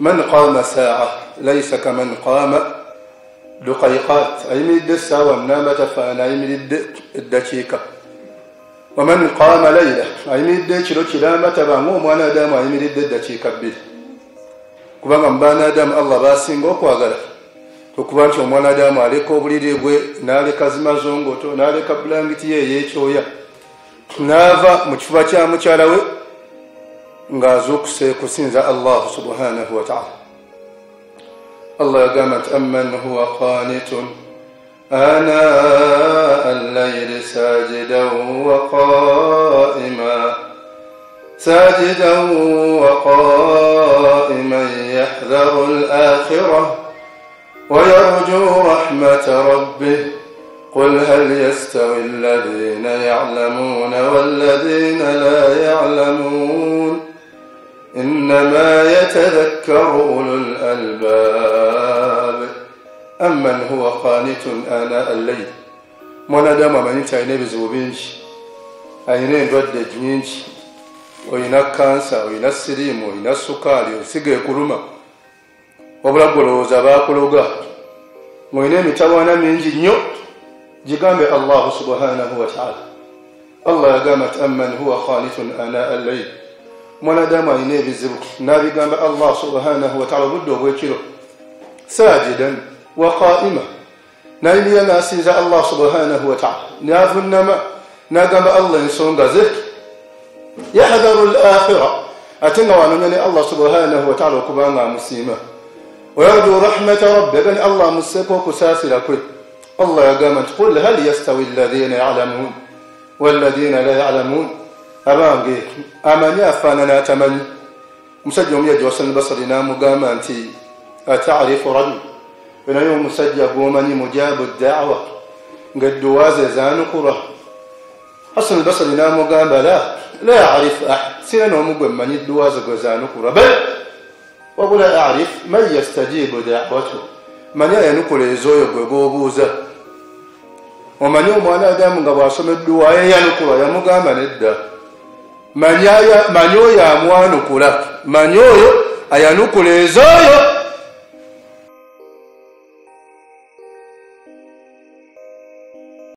man qama saa laisa kaman qama duqaiqat ayimiridde essaawa namba tafaana ayimiridde eddakiika waman qama laila ayimiridde ekiro kiramba tabanga omwana adamu ayimiridde eddakiika bbiri kubanga mubaana adamu allah basinga okwagala okuba nti omwana adamu aleka obuliri bwe naleka zimazongoto naleka bulangiti ye eyekyoya naava mu kifuba kya mukyala we ngazuk se kusinza الله subhanahu wa ta'ala. Allah gamat amman huwa أنا الليل ساجدا وقائما ساجدا وقائما يحذر الآخرة ويرجو رحمة ربه قل هل يستوي الذين يعلمون والذين لا يعلمون إنما يتذكر أولو الألباب. أمن هو قانت آناء الليل؟ مونا داما مانيت عيني بزو بينش. عيني ندود جنينش وينا كانسا وينا السريم؟ وينا السكالي وسيقه كلما وبرق الوزباء كلوغا وينا متوانا منجي نيو جيقام الله سبحانه وتعالى. الله قامت أمن هو خانت آناء الليل؟ Mwanadamu alina ebizibu nabigamba allah subhanahu wataala obudde obwekiro sajidan wa qaima nayimira nasinza allah subhanahu wataala navunama nagamba allah ensonga ze yahdharu lakhira ate nga wanonya ne allah subhanahu wataala okubanga amusiima wayarju rahmata rabbi agani allah amuseeko okusaasira kwe allah yagamba nti qul hal yastawi alladhina yalamun walladhina la yalamun abange amanyi afaanana atamanyi omusajja omuyaji wasan basari namugamba nti atarifu rajul? Enaye omusajja gwomanyi mujabu dawa nga edduwaaza ezanukura hasan basari namugamba la la arifu ahad sina nomugwe mmanyi edduwaaza gwe zanukura bal wabula arif man yastajibu dawatu manyi ayanukula oyo gwe gobuuza. Omanyi omwana adamu nga bwasoma edduwa yeyanukula yamugamba nedda manyi oyo amwanukula manyi oyo ayanukula ezooyo